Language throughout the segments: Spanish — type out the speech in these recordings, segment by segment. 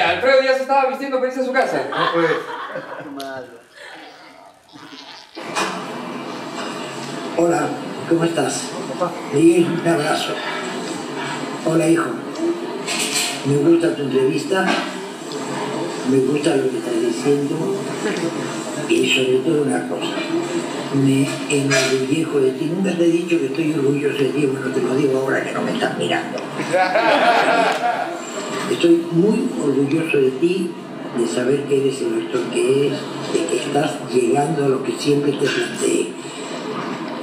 Alfredo ya se estaba vistiendo para irse a su casa. No pues. Hola, ¿cómo estás? Miguel, un abrazo. Hola, hijo. Me gusta tu entrevista, me gusta lo que estás diciendo y sobre todo una cosa, me enorgullejo de ti. Nunca te he dicho que estoy orgulloso de ti, bueno, te lo digo ahora que no me estás mirando. Estoy muy orgulloso de ti, de saber que eres el actor que eres, de que estás llegando a lo que siempre te planteé.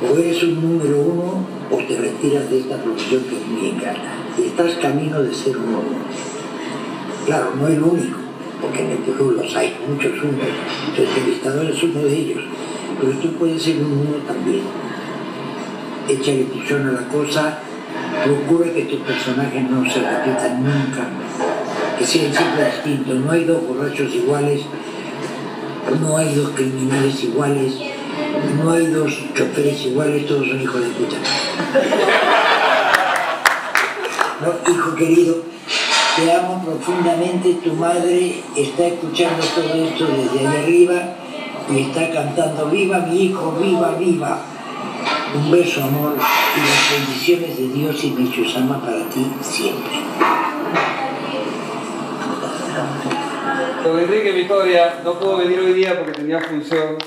O eres un número uno o te retiras de esta profesión que es muy ingrata. Y estás camino de ser uno. Claro, no el único, porque en el Perú los hay muchos unos. Tu entrevistador es uno de ellos. Pero tú puedes ser un uno también. Échale ilusión a la cosa, procura que tus personajes no se repitan nunca, que sean siempre distintos. No hay dos borrachos iguales, no hay dos criminales iguales, no hay dos choferes iguales, todos son hijos de puta. No, hijo querido, te amo profundamente, tu madre está escuchando todo esto desde allá arriba y está cantando viva mi hijo, viva, viva. Un beso, amor, y las bendiciones de Dios y Michusama para ti siempre. Don Enrique Victoria no pudo venir hoy día porque tenía función,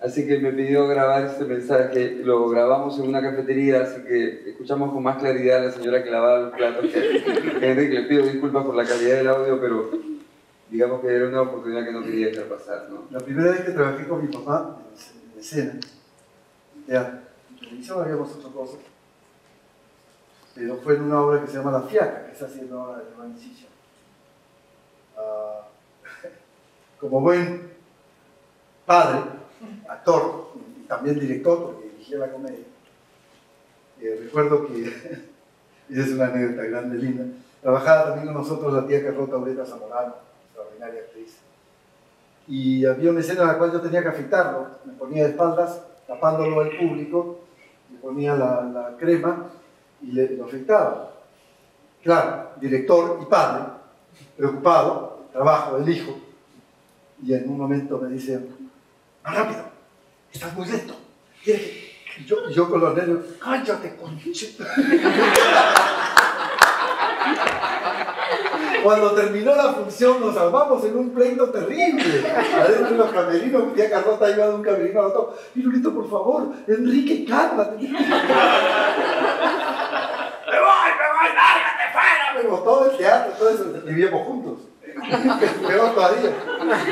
así que me pidió grabar este mensaje. Lo grabamos en una cafetería, así que escuchamos con más claridad a la señora que lavaba los platos. Que, Enrique, le pido disculpas por la calidad del audio, pero digamos que era una oportunidad que no quería dejar pasar. La primera vez que trabajé con mi papá en escena, ya, en televisión habíamos otra cosa, pero fue en una obra que se llama La Fiaca, que está haciendo ahora de Iván. Ah, como buen padre, actor y también director, porque dirigía la comedia, eh, recuerdo que, y es una anécdota grande, linda, trabajaba también con nosotros la tía Carlota Ureta Zamorano, Y había una escena en la cual yo tenía que afeitarlo, me ponía de espaldas, tapándolo al público, le ponía la, crema y le, lo afeitaba. Claro, director y padre, preocupado, trabajo del hijo, y en un momento me dice, más rápido, estás muy lento. ¿Quieres que-?" Y yo, yo con los nervios, cállate, conche. Cuando terminó la función nos salvamos en un pleito terrible. Adentro de los camerinos, mi tía Carlota iba de un camerino a otro. Y Lulito, por favor, Enrique, cálmate. me voy, me voy, lárgate, fuera. Me botó del teatro, todo eso. Vivíamos juntos. Peor todavía.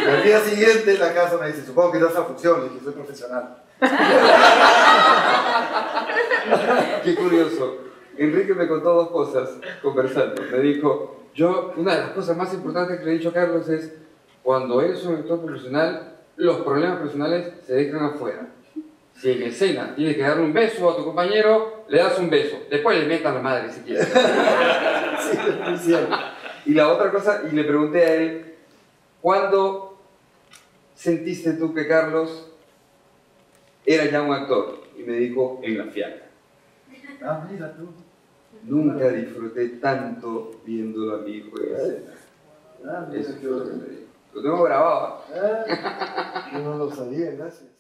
Al día siguiente en la casa me dice, supongo que das a función, le dije, soy profesional. Qué curioso. Enrique me contó dos cosas conversando. Me dijo, yo, una de las cosas más importantes que le he dicho a Carlos es, cuando eres un actor profesional, los problemas personales se dejan afuera. Si en escena tienes que darle un beso a tu compañero, le das un beso. Después le metas la madre si quieres. Sí, es muy cierto. Y la otra cosa, y le pregunté a él, ¿cuándo sentiste tú que Carlos era ya un actor? Y me dijo, en la fiaca. Ah, mira tú. Nunca disfruté tanto viéndolo a mi hijo en escena. Ah, Eso fue lo que me dijo. Lo tengo grabado. ¿eh? Ah, yo no lo sabía, gracias.